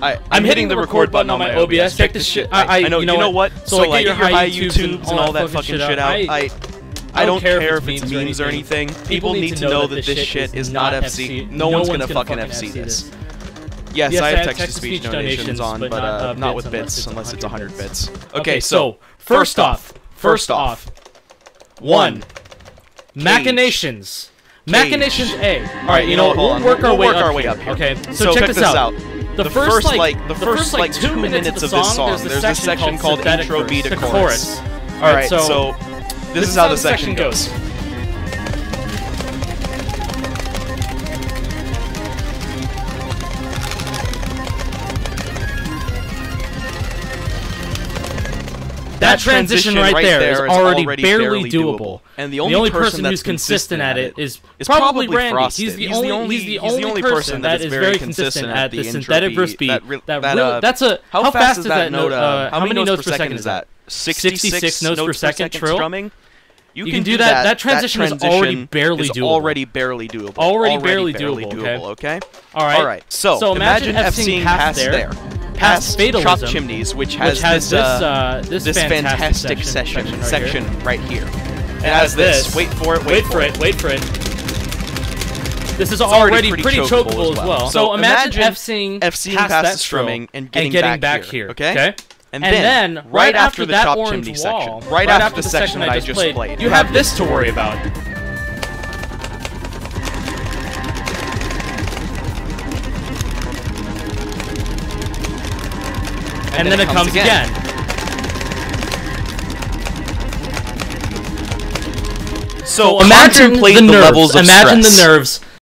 I, I'm, I'm hitting the record button on my OBS. Check this shit. I, I, I know. You know, what? So, like, get your high YouTubes and all that fucking shit out. I, I don't care if it's memes or anything. People need to know that this shit is not FC. No one's gonna fucking FC this. Yes, Yes, I have text-to-speech donations on, but uh, uh, not with bits unless it's 100 bits. Okay, so first off, first off, one, machinations. Machinations A. All right, you know know what? what, hold We'll on. work our We'll way work up our way up here. Okay, so, So check, check this this out. out. The, The first, first, like, the first, like like, two minutes minutes of of this song, there's a there's a section section called intro beat to the chorus. All All right, so this is how the section goes. That transition right there is already barely doable. And The only person who's consistent at it is is probably probably Randy. Frosted. He's the He's only only- he's the he's the only only person person that that is very consistent at the the synthetic verse beat. That re- That that, uh, that's a How, fast, is that note? Uh, how many notes per second is that? 66 notes per second strumming. You, can do that. That transition is already barely is doable. already barely doable. Already barely doable, okay? All right. All right. So, So imagine imagine past past there, there, past past Chop Chimneys, which has, which has this, this uh, uh, this, this fantastic section section right here. section right here. It It has has this. this. Wait for it. Wait for it. Wait for it. This is already already pretty pretty chokeable chokeable as well. well. So So imagine imagine FCing past past that the strumming and getting getting back back here, here. okay? Okay. And, And then, then, right after the that chop orange chimney wall, section, right, after the section that I just played, played, you have this to worry about. And, then, it comes again. So imagine the, the nerves. levels of imagine stress. the nerves